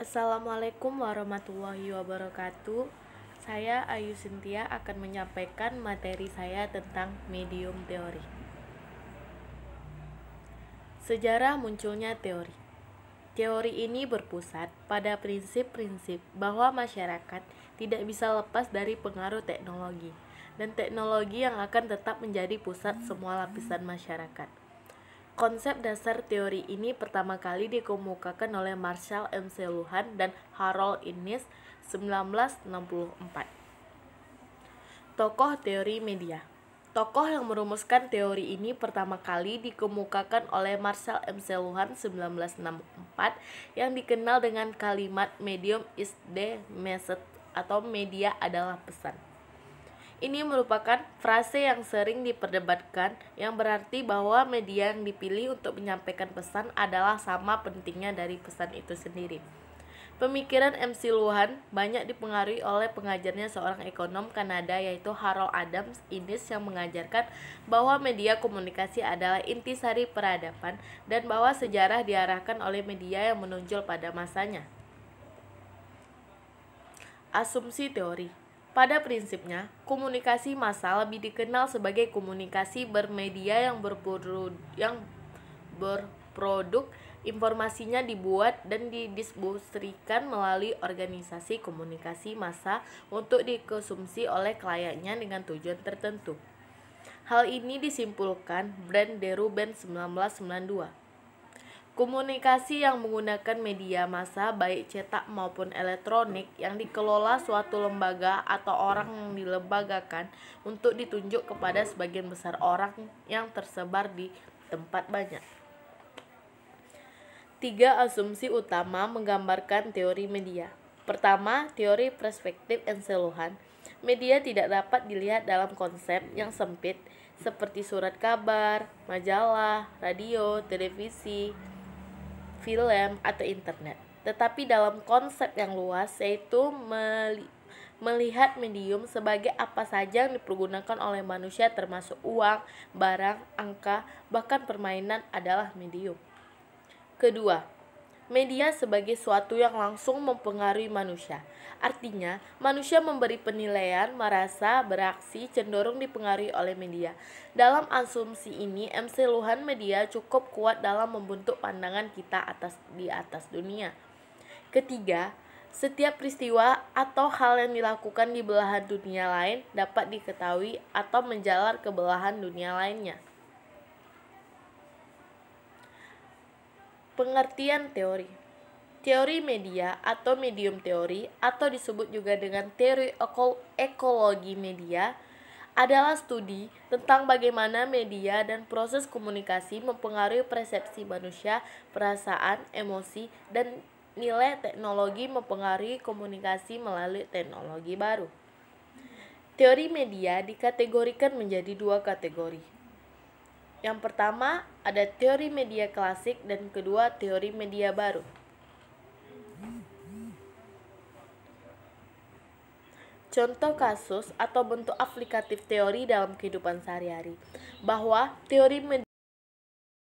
Assalamualaikum warahmatullahi wabarakatuh. Saya Ayu Sintia akan menyampaikan materi saya tentang medium teori. Sejarah munculnya teori. Teori ini berpusat pada prinsip-prinsip bahwa masyarakat tidak bisa lepas dari pengaruh teknologi dan teknologi yang akan tetap menjadi pusat semua lapisan masyarakat. Konsep dasar teori ini pertama kali dikemukakan oleh Marshall M. Luhan dan Harold Innis 1964. Tokoh teori media Tokoh yang merumuskan teori ini pertama kali dikemukakan oleh Marshall M. Luhan 1964 yang dikenal dengan kalimat medium is the message atau media adalah pesan. Ini merupakan frase yang sering diperdebatkan yang berarti bahwa media yang dipilih untuk menyampaikan pesan adalah sama pentingnya dari pesan itu sendiri. Pemikiran MC Luhan banyak dipengaruhi oleh pengajarnya seorang ekonom Kanada yaitu Harold Adams Innis yang mengajarkan bahwa media komunikasi adalah intisari peradaban dan bahwa sejarah diarahkan oleh media yang menonjol pada masanya. Asumsi teori pada prinsipnya, komunikasi massa lebih dikenal sebagai komunikasi bermedia yang berproduk, yang berproduk informasinya dibuat dan didistribusikan melalui organisasi komunikasi massa untuk dikonsumsi oleh kliennya dengan tujuan tertentu. Hal ini disimpulkan Brand Deruben 1992. Komunikasi yang menggunakan media massa baik cetak maupun elektronik yang dikelola suatu lembaga atau orang yang dilembagakan untuk ditunjuk kepada sebagian besar orang yang tersebar di tempat banyak. Tiga asumsi utama menggambarkan teori media. Pertama, teori perspektif enseluhan. Media tidak dapat dilihat dalam konsep yang sempit seperti surat kabar, majalah, radio, televisi, film, atau internet. Tetapi dalam konsep yang luas yaitu melihat medium sebagai apa saja yang dipergunakan oleh manusia termasuk uang, barang, angka, bahkan permainan adalah medium. Kedua, media sebagai suatu yang langsung mempengaruhi manusia. Artinya, manusia memberi penilaian, merasa, beraksi, cenderung dipengaruhi oleh media. Dalam asumsi ini, MC Luhan media cukup kuat dalam membentuk pandangan kita atas di atas dunia. Ketiga, setiap peristiwa atau hal yang dilakukan di belahan dunia lain dapat diketahui atau menjalar ke belahan dunia lainnya. Pengertian teori Teori media atau medium teori atau disebut juga dengan teori ekologi media adalah studi tentang bagaimana media dan proses komunikasi mempengaruhi persepsi manusia, perasaan, emosi, dan nilai teknologi mempengaruhi komunikasi melalui teknologi baru. Teori media dikategorikan menjadi dua kategori. Yang pertama ada teori media klasik dan kedua teori media baru. Contoh kasus atau bentuk aplikatif teori dalam kehidupan sehari-hari bahwa teori media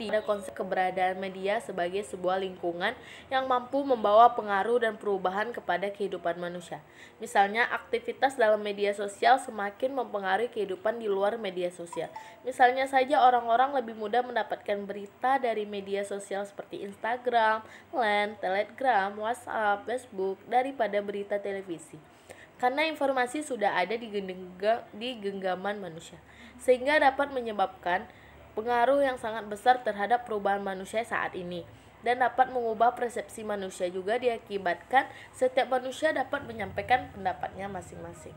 ada konsep keberadaan media sebagai sebuah lingkungan yang mampu membawa pengaruh dan perubahan kepada kehidupan manusia. Misalnya, aktivitas dalam media sosial semakin mempengaruhi kehidupan di luar media sosial. Misalnya saja orang-orang lebih mudah mendapatkan berita dari media sosial seperti Instagram, Line, Telegram, WhatsApp, Facebook daripada berita televisi karena informasi sudah ada di, di genggaman manusia, sehingga dapat menyebabkan pengaruh yang sangat besar terhadap perubahan manusia saat ini dan dapat mengubah persepsi manusia juga diakibatkan setiap manusia dapat menyampaikan pendapatnya masing-masing.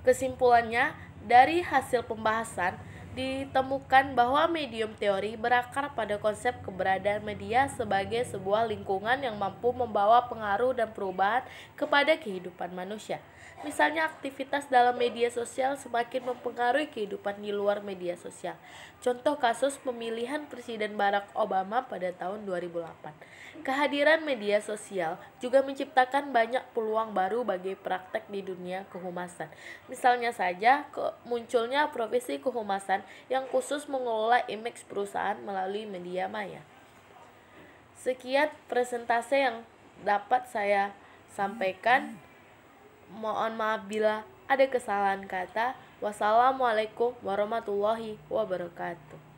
Kesimpulannya, dari hasil pembahasan, ditemukan bahwa medium teori berakar pada konsep keberadaan media sebagai sebuah lingkungan yang mampu membawa pengaruh dan perubahan kepada kehidupan manusia. Misalnya aktivitas dalam media sosial semakin mempengaruhi kehidupan di luar media sosial. Contoh kasus pemilihan Presiden Barack Obama pada tahun 2008. Kehadiran media sosial juga menciptakan banyak peluang baru bagi praktek di dunia kehumasan. Misalnya saja munculnya profesi kehumasan yang khusus mengelola image perusahaan melalui media maya. Sekian presentasi yang dapat saya sampaikan. Mohon maaf bila ada kesalahan kata. Wassalamualaikum warahmatullahi wabarakatuh.